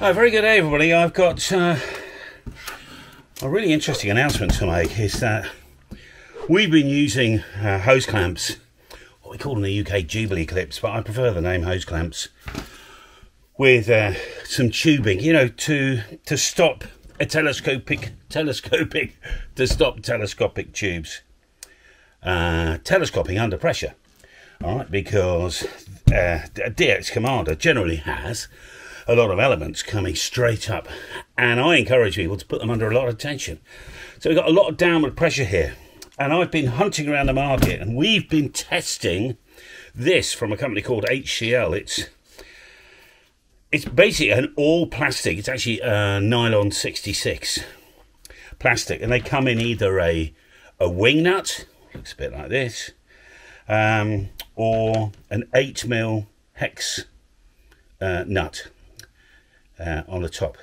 Oh, very good day, everybody. I've got uh, a really interesting announcement to make. Is that we've been using uh, hose clamps, what we call in the UK Jubilee clips, but I prefer the name hose clamps, with uh, some tubing, you know, to to stop a telescopic telescopic to stop telescopic tubes uh, telescoping under pressure. All right, because uh, DX Commander generally has a lot of elements coming straight up, and I encourage people to put them under a lot of tension. So we've got a lot of downward pressure here, and I've been hunting around the market, and we've been testing this from a company called HCL. It's it's basically an all plastic. It's actually a nylon 66 plastic, and they come in either a a wing nut, looks a bit like this, um, or an 8 mil hex uh, nut uh, on the top.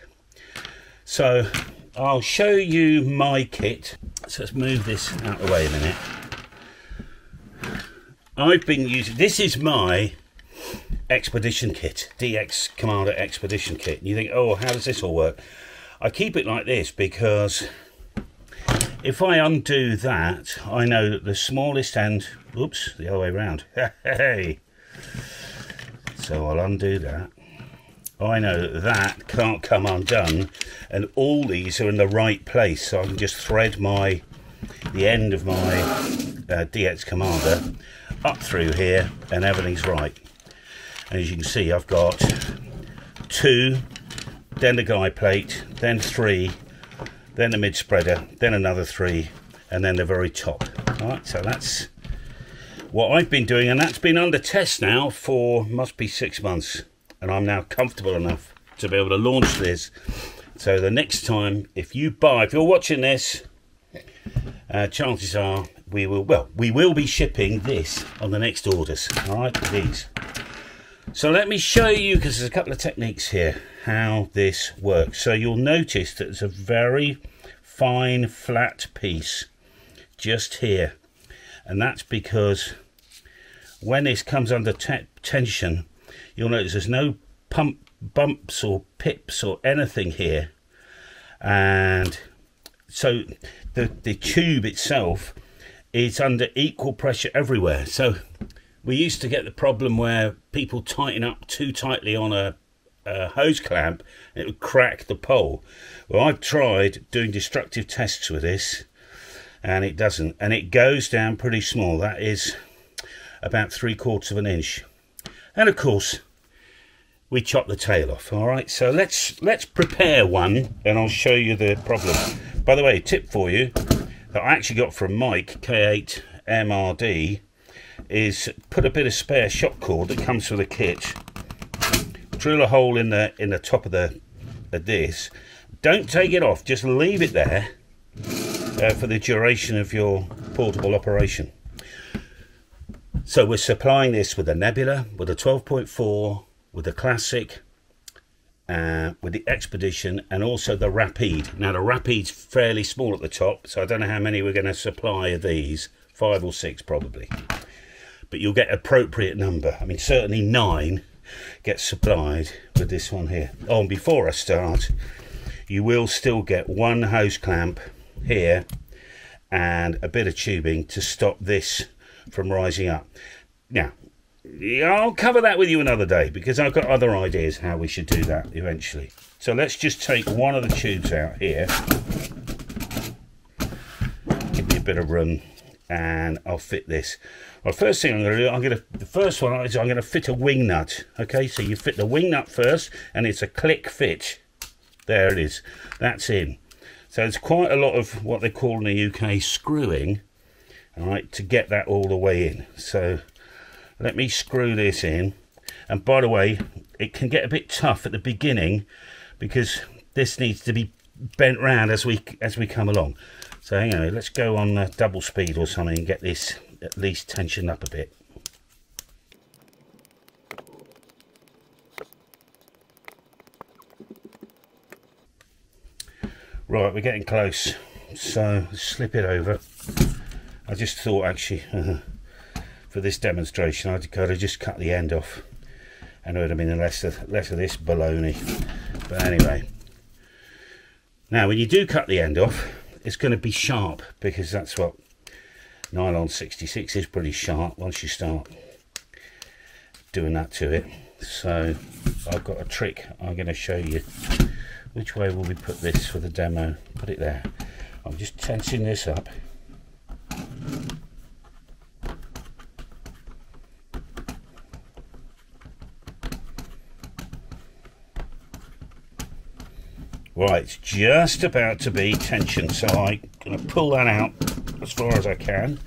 So I'll show you my kit. So let's move this out of the way a minute. I've been using, this is my expedition kit, DX Commander expedition kit. And you think, oh, how does this all work? I keep it like this because if I undo that, I know that the smallest end, oops, the other way around. hey. So I'll undo that. I know that, that can't come undone and all these are in the right place so I can just thread my the end of my uh, DX Commander up through here and everything's right. And as you can see I've got two, then the guy plate, then three, then the mid spreader, then another three, and then the very top. All right, so that's what I've been doing, and that's been under test now for must be six months, and I'm now comfortable enough to be able to launch this. So the next time, if you buy, if you're watching this, uh, chances are we will, well, we will be shipping this on the next orders. All right, these. So let me show you, because there's a couple of techniques here, how this works. So you'll notice that it's a very fine, flat piece just here. And that's because when this comes under te tension, you'll notice there's no pump bumps or pips or anything here. And so the, the tube itself is under equal pressure everywhere. So we used to get the problem where people tighten up too tightly on a, a hose clamp and it would crack the pole. Well, I've tried doing destructive tests with this and it doesn't. And it goes down pretty small. That is about three quarters of an inch. And of course, we chop the tail off. All right, so let's let's prepare one and I'll show you the problem. By the way, tip for you that I actually got from Mike K8 MRD is put a bit of spare shock cord that comes with the kit drill a hole in the in the top of the of this don't take it off just leave it there uh, for the duration of your portable operation so we're supplying this with a nebula with a 12.4 with the classic uh, with the expedition and also the rapide now the rapide's fairly small at the top so i don't know how many we're going to supply of these five or six probably but you'll get appropriate number. I mean, certainly nine gets supplied with this one here. Oh, and before I start, you will still get one hose clamp here and a bit of tubing to stop this from rising up. Now, I'll cover that with you another day because I've got other ideas how we should do that eventually. So let's just take one of the tubes out here. Give me a bit of room and I'll fit this. Well, first thing I'm going to do, I'm going to, the first one is I'm going to fit a wing nut. Okay, so you fit the wing nut first, and it's a click fit. There it is. That's in. So it's quite a lot of what they call in the UK screwing, all right, to get that all the way in. So let me screw this in. And by the way, it can get a bit tough at the beginning because this needs to be bent round as we as we come along. So hang on, let's go on uh, double speed or something and get this at least tensioned up a bit. Right, we're getting close. So slip it over. I just thought actually uh, for this demonstration I'd got to just cut the end off and it would have been less of, less of this baloney. But anyway, now when you do cut the end off, it's going to be sharp because that's what nylon 66 is pretty sharp once you start doing that to it. So I've got a trick I'm going to show you. Which way will we put this for the demo? Put it there. I'm just tensing this up. Right, it's just about to be tension, so I'm going to pull that out as far as I can.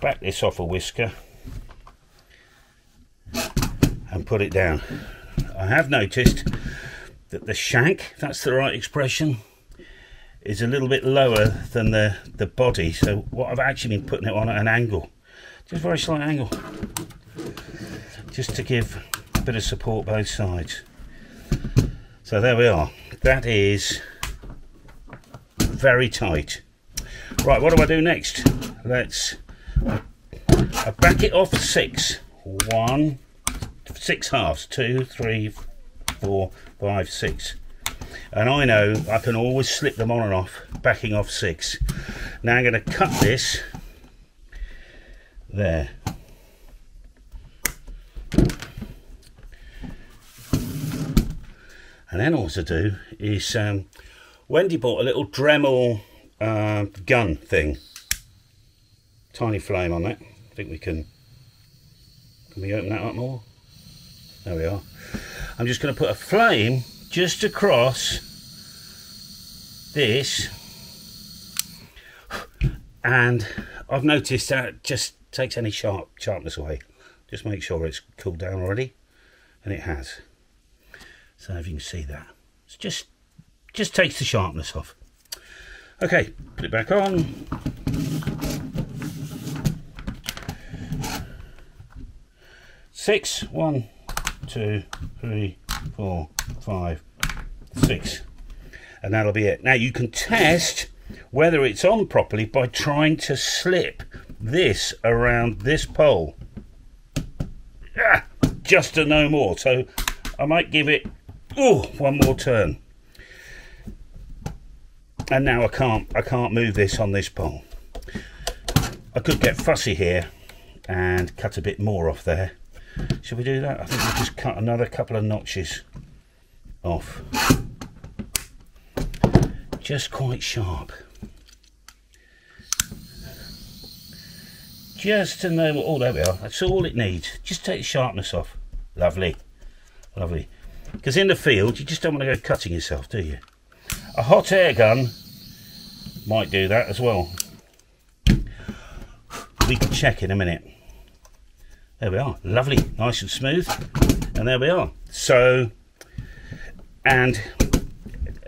Back this off a whisker and put it down. I have noticed that the shank, that's the right expression, is a little bit lower than the, the body. So what I've actually been putting it on at an angle, just a very slight angle, just to give a bit of support both sides. So there we are. That is very tight. Right, what do I do next? Let's I back it off six. One, six halves. Two, three, four, five, six. And I know I can always slip them on and off, backing off six. Now I'm going to cut this there. And then also do is um, Wendy bought a little Dremel uh, gun thing. Tiny flame on that. I think we can. Can we open that up more? There we are. I'm just going to put a flame just across this, and I've noticed that just takes any sharp sharpness away. Just make sure it's cooled down already, and it has. So if you can see that, it's just just takes the sharpness off. Okay, put it back on. Six, one, two, three, four, five, six. And that'll be it. Now you can test whether it's on properly by trying to slip this around this pole. Ah, just to no more. So I might give it oh, one more turn. And now I can't I can't move this on this pole. I could get fussy here and cut a bit more off there. Should we do that? I think we'll just cut another couple of notches off. Just quite sharp. Just to know, oh there we are, that's all it needs. Just take the sharpness off. Lovely, lovely. Because in the field, you just don't want to go cutting yourself, do you? A hot air gun might do that as well. We can check in a minute. There we are, lovely, nice and smooth. And there we are. So, and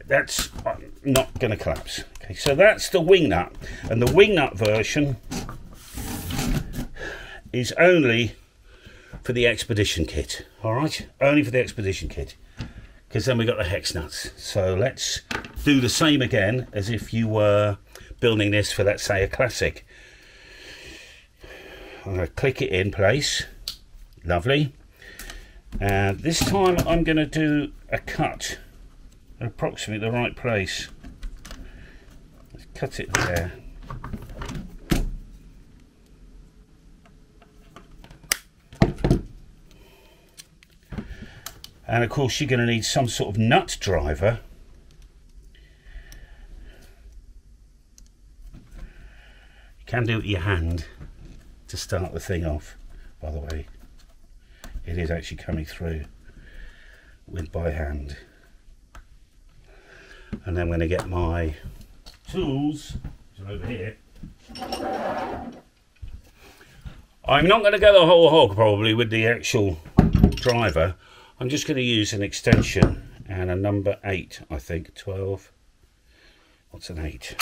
that's uh, not going to collapse. Okay, so that's the wing nut. And the wing nut version is only for the expedition kit. All right, only for the expedition kit because then we got the hex nuts. So let's do the same again as if you were building this for, let's say, a classic. I'm going to click it in place. Lovely. And this time I'm going to do a cut at approximately the right place. Let's cut it there. And of course you're going to need some sort of nut driver. You can do it with your hand to start the thing off, by the way. It is actually coming through with by hand. And then I'm going to get my tools, which are over here. I'm not going to go the whole hog probably with the actual driver. I'm just going to use an extension and a number 8 I think. 12 what's an 8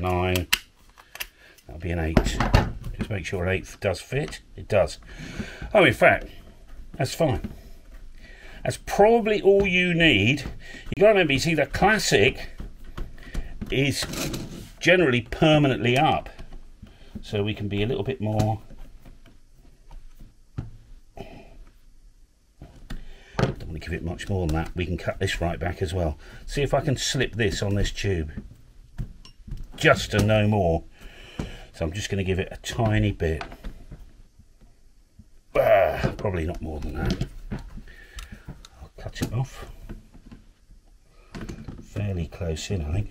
9 that'll be an 8 just make sure an 8 does fit. It does. Oh in fact that's fine. That's probably all you need. You've got to remember you see the classic is generally permanently up. So we can be a little bit more give it much more than that. We can cut this right back as well. See if I can slip this on this tube. Just to no more. So I'm just going to give it a tiny bit. Ah, probably not more than that. I'll cut it off. Fairly close in, I think.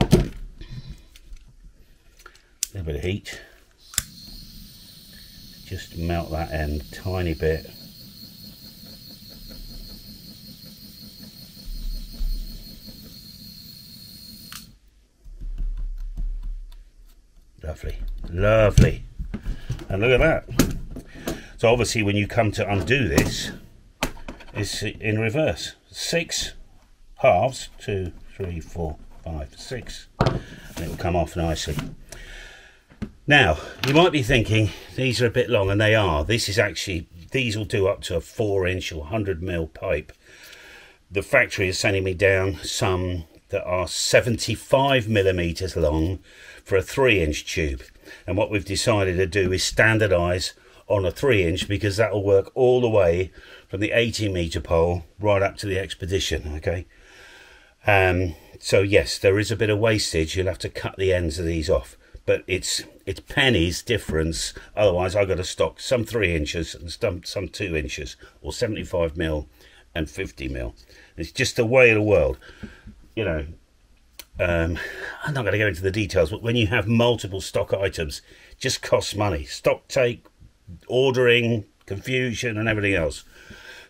A little bit of heat. Just melt that end tiny bit. Lovely, lovely. And look at that. So obviously when you come to undo this, it's in reverse. Six halves, two, three, four, five, six. And it will come off nicely. Now, you might be thinking, these are a bit long, and they are. This is actually, these will do up to a four inch or 100 mil pipe. The factory is sending me down some that are 75 millimeters long for a three inch tube. And what we've decided to do is standardize on a three inch because that will work all the way from the 80 meter pole right up to the expedition. Okay. Um, so yes, there is a bit of wastage. You'll have to cut the ends of these off, but it's it's pennies difference. Otherwise, I've got to stock some three inches and some some two inches, or 75 mil and 50 mil. It's just the way of the world. You know, um, I'm not going to go into the details, but when you have multiple stock items, just costs money. Stock take, ordering, confusion, and everything else.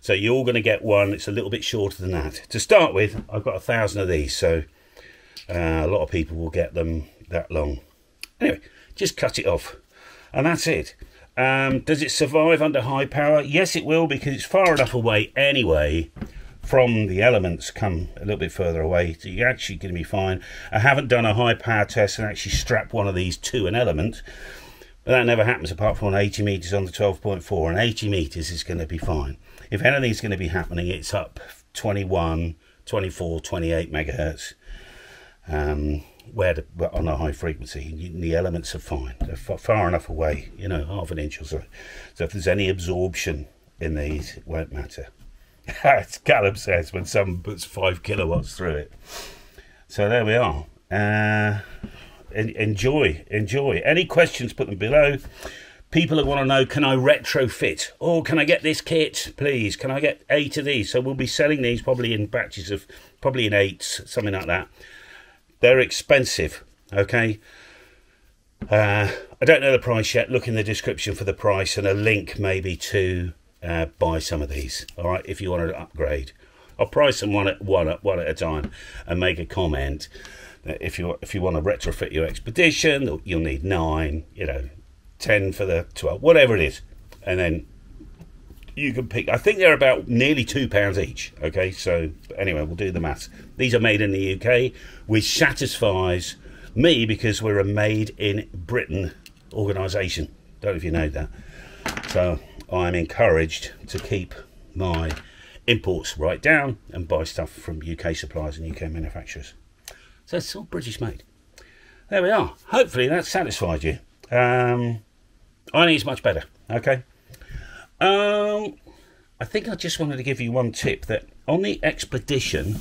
So you're going to get one. It's a little bit shorter than that. To start with, I've got a thousand of these, so uh, a lot of people will get them that long. Anyway, just cut it off, and that's it. Um, does it survive under high power? Yes, it will because it's far enough away anyway from the elements come a little bit further away so you're actually going to be fine. I haven't done a high power test and actually strap one of these to an element but that never happens apart from on 80 meters on the 12.4 and 80 meters is going to be fine. If anything's going to be happening it's up 21 24 28 megahertz um, where on a high frequency the elements are fine. They're far enough away you know half an inch or so. So if there's any absorption in these it won't matter as Callum says when someone puts five kilowatts through it. So there we are. Uh, enjoy, enjoy. Any questions, put them below. People that want to know, can I retrofit? Or can I get this kit, please? Can I get eight of these? So we'll be selling these probably in batches of, probably in eights, something like that. They're expensive, okay? Uh, I don't know the price yet. Look in the description for the price and a link maybe to uh, buy some of these. All right, if you want to upgrade, I'll price them one at one at one at a time and make a comment. If you if you want to retrofit your expedition, you'll need nine. You know, ten for the twelve, whatever it is, and then you can pick. I think they're about nearly two pounds each. Okay, so anyway, we'll do the maths. These are made in the UK, which satisfies me because we're a made in Britain organisation. Don't know if you know that. So I'm encouraged to keep my imports right down and buy stuff from UK suppliers and UK manufacturers. So it's all British made. There we are. Hopefully that satisfied you. Um, I think it's much better. Okay. Um, I think I just wanted to give you one tip that on the expedition,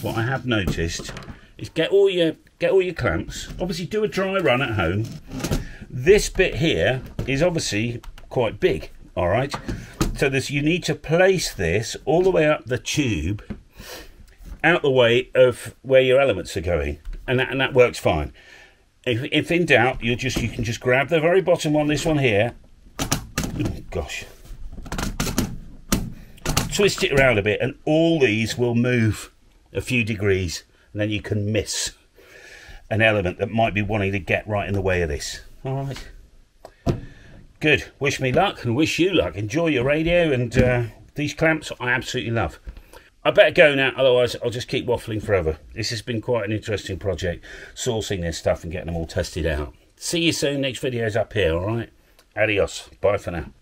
what I have noticed is get all your get all your clamps. Obviously, do a dry run at home. This bit here is obviously quite big all right. So this you need to place this all the way up the tube out the way of where your elements are going. And that, and that works fine. If, if in doubt you just you can just grab the very bottom one this one here. Gosh. Twist it around a bit and all these will move a few degrees. And then you can miss an element that might be wanting to get right in the way of this. All right Good. Wish me luck and wish you luck. Enjoy your radio and uh, these clamps I absolutely love. I better go now, otherwise I'll just keep waffling forever. This has been quite an interesting project, sourcing this stuff and getting them all tested out. See you soon. Next video's up here, alright? Adios. Bye for now.